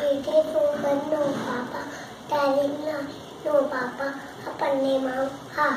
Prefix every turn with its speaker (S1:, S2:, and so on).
S1: दीदी फ़ोन पर नो पापा डालिंग ना नो पापा अपन ने माओ हा।